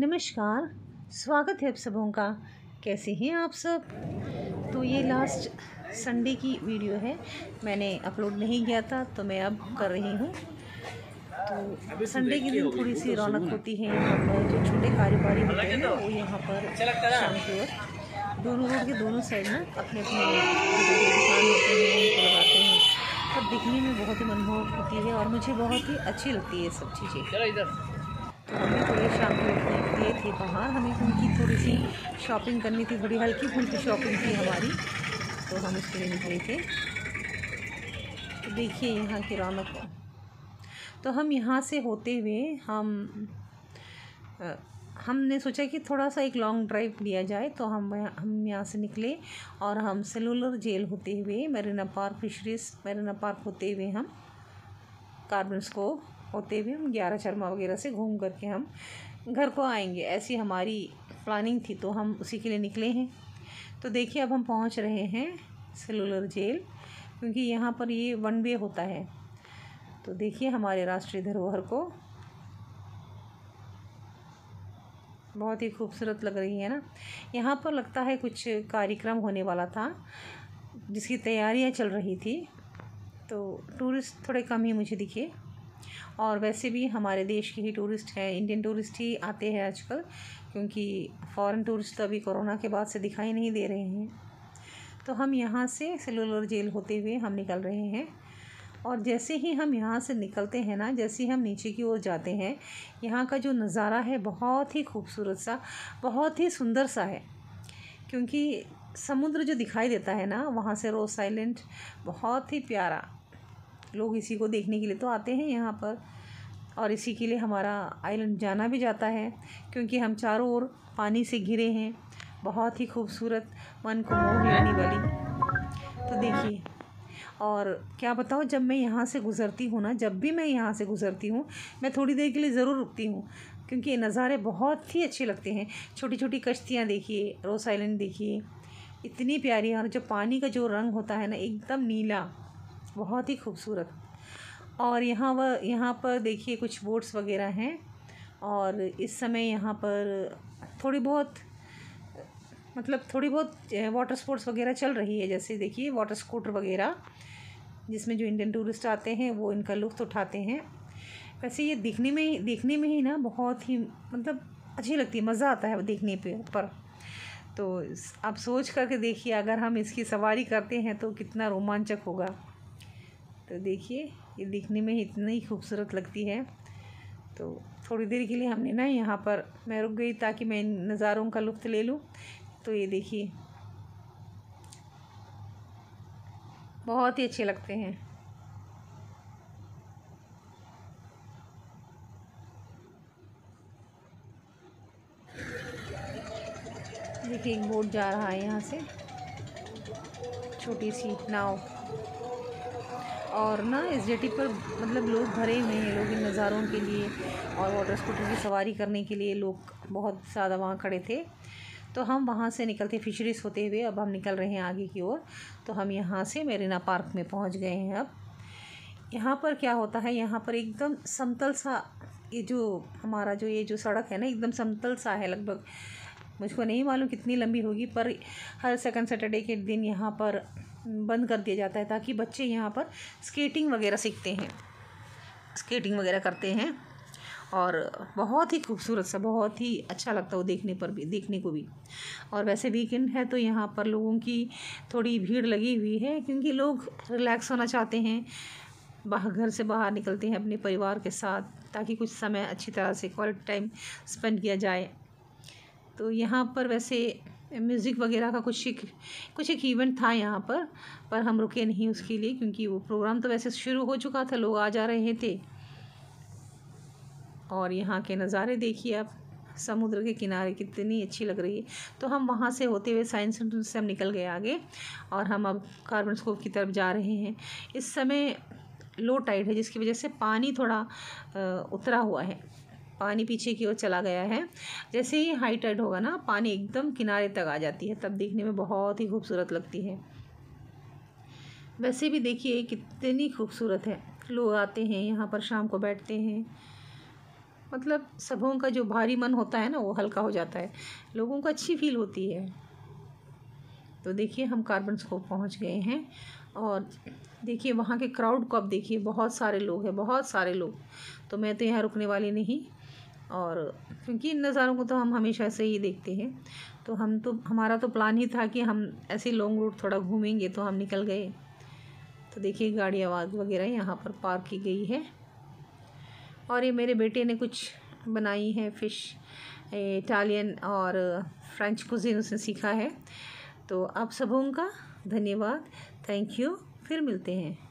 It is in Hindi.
नमस्कार। स्वागत है आप सबों का। कैसे हैं आप सब? तो ये लास्ट संडे की वीडियो है। मैंने अपलोड नहीं किया था तो मैं अब कर रही हूँ। तो संडे के दिन थोड़ी सी रौनक होती है। यहाँ पर जो छोटे कारोबारी होते हैं वो यहाँ पर शाम की ओर। दोनों रोड के दोनों साइड ना अपने अपने दुकान होते हैं उनको लगाते हैं। तब दिखने में बहुत ही मनमोहक होती है और मुझे बहुत ही अच्छी लगती है ये सब चीज़ें। हमें थोड़ी शाम को गए थे बाहर। हमें उनकी थोड़ी सी शॉपिंग करनी थी थोड़ी हल्की फुल्की शॉपिंग थी हमारी। तो हम उसके लिए निकले थे। तो देखिए यहाँ की रौनक। तो हम यहाँ से होते हुए हम आ, हमने सोचा कि थोड़ा सा एक लॉन्ग ड्राइव लिया जाए तो हम हम यहाँ से निकले और हम सेलुलर जेल होते हुए Marina Park fisheries Marina Park होते हुए हम कार्बन्स को होते हुए हम ग्यारह शर्मा वगैरह से घूम करके हम घर को आएँगे। ऐसी हमारी प्लानिंग थी तो हम उसी के लिए निकले हैं। तो देखिए, अब हम पहुँच रहे हैं सेलुलर जेल, क्योंकि यहाँ पर ये वन वे होता है। तो देखिए हमारे राष्ट्रीय धरोहर को। बहुत ही खूबसूरत लग रही है ना? यहाँ पर लगता है कुछ कार्यक्रम होने वाला था, जिसकी तैयारियाँ चल रही थी। तो टूरिस्ट थोड़े कम ही मुझे दिखे। और वैसे भी हमारे देश के ही टूरिस्ट हैं इंडियन टूरिस्ट ही आते हैं आजकल, क्योंकि फ़ॉरेन टूरिस्ट तो अभी कोरोना के बाद से दिखाई नहीं दे रहे हैं। तो हम यहाँ से सेलुलर जेल होते हुए हम निकल रहे हैं। और जैसे ही हम यहाँ से निकलते हैं ना, जैसे ही हम नीचे की ओर जाते हैं, यहाँ का जो नज़ारा है बहुत ही खूबसूरत सा, बहुत ही सुंदर सा है। क्योंकि समुद्र जो दिखाई देता है ना, वहाँ से रोज़ साइलेंट बहुत ही प्यारा। लोग इसी को देखने के लिए तो आते हैं यहाँ पर। और इसी के लिए हमारा आइलैंड जाना भी जाता है, क्योंकि हम चारों ओर पानी से घिरे हैं। बहुत ही खूबसूरत मन को मोह लेने वाली। तो देखिए, और क्या बताऊँ, जब मैं यहाँ से गुज़रती हूँ ना, जब भी मैं यहाँ से गुज़रती हूँ, मैं थोड़ी देर के लिए ज़रूर रुकती हूँ, क्योंकि ये नज़ारे बहुत ही अच्छे लगते हैं। छोटी छोटी कश्तियाँ देखिए रोस आइलैंड देखिए, इतनी प्यारी है। और जो पानी का जो रंग होता है ना, एकदम नीला बहुत ही खूबसूरत। और यहाँ व, यहाँ पर देखिए कुछ बोट्स वगैरह हैं और इस समय यहाँ पर थोड़ी बहुत मतलब थोड़ी बहुत वाटर स्पोर्ट्स वगैरह चल रही है। जैसे देखिए वाटर स्कूटर वगैरह, जिसमें जो इंडियन टूरिस्ट आते हैं, वो इनका लुत्फ़ उठाते हैं। वैसे ये दिखने में ही, देखने में ही ना बहुत ही मतलब अच्छी लगती है, मज़ा आता है देखने पे पर तो आप सोच करके देखिए, अगर हम इसकी सवारी करते हैं तो कितना रोमांचक होगा। तो देखिए, ये दिखने में इतनी खूबसूरत लगती है। तो थोड़ी देर के लिए हमने ना यहाँ पर, मैं रुक गई ताकि मैं नज़ारों का लुत्फ़ ले लूँ। तो ये देखिए। बहुत ही अच्छे लगते हैं। देखिए, एक बोट जा रहा है यहाँ से। छोटी सी नाव। और ना जेटी पर मतलब लोग भरे हुए हैं, लोग इन नज़ारों के लिए और वाटर स्कूटर की सवारी करने के लिए लोग बहुत ज़्यादा वहाँ खड़े थे। तो हम वहाँ से निकलते फिशरीज़ होते हुए अब हम निकल रहे हैं आगे की ओर। तो हम यहाँ से मेरीना पार्क में पहुँच गए हैं अब। यहाँ पर क्या होता है, यहाँ पर एकदम समतल सा ये जो हमारा जो ये जो सड़क है ना, एकदम समतल सा है लगभग। मुझको नहीं मालूम कितनी लंबी होगी, पर हर सेकंड सैटरडे के दिन यहाँ पर बंद कर दिया जाता है ताकि बच्चे यहाँ पर स्केटिंग वगैरह सीखते हैं। स्केटिंग वगैरह करते हैं और बहुत ही खूबसूरत सा, बहुत ही अच्छा लगता है वो देखने पर भी, देखने को भी। और वैसे वीकेंड है तो यहाँ पर लोगों की थोड़ी भीड़ लगी हुई है क्योंकि लोग रिलैक्स होना चाहते हैं बाहर घर से बाहर निकलते हैं अपने परिवार के साथ ताकि कुछ समय अच्छी तरह से क्वालिटी टाइम स्पेंड किया जाए। तो यहाँ पर वैसे म्यूज़िक वगैरह का कुछ एक कुछ एक इवेंट था यहाँ पर पर हम रुके नहीं उसके लिए क्योंकि वो प्रोग्राम तो वैसे शुरू हो चुका था, लोग आ जा रहे थे। और यहाँ के नज़ारे देखिए आप, समुद्र के किनारे कितनी अच्छी लग रही है। तो हम वहाँ से होते हुए साइंस सेंटर से हम निकल गए आगे, और हम अब कार्बन स्कोप की तरफ़ जा रहे हैं। इस समय लो टाइड है, जिसकी वजह से पानी थोड़ा उतरा हुआ है। पानी पीछे की ओर चला गया है। जैसे ही हाई टाइड होगा ना, पानी एकदम किनारे तक आ जाती है, तब देखने में बहुत ही खूबसूरत लगती है। वैसे भी देखिए, कितनी खूबसूरत है। लोग आते हैं, यहाँ पर शाम को बैठते हैं। मतलब सबों का जो भारी मन होता है ना, वो हल्का हो जाता है। लोगों को अच्छी फील होती है। तो देखिए, हम कार्बन स्कोप पहुँच गए हैं और देखिए, वहाँ के क्राउड को अब देखिए, बहुत सारे लोग हैं, बहुत सारे लोग। तो मैं तो यहाँ रुकने वाली नहीं। और क्योंकि इन नज़ारों को तो हम हमेशा से ही देखते हैं। तो हम तो हमारा तो प्लान ही था कि हम ऐसे लॉन्ग रूट थोड़ा घूमेंगे तो हम निकल गए। तो देखिए, गाड़ी आवाज़ वगैरह यहाँ पर पार्क की गई है। और ये मेरे बेटे ने कुछ बनाई है फ़िश इटालियन और फ्रेंच कुजिन उसने सीखा है। तो आप सबों का धन्यवाद। थैंक यू फिर मिलते हैं।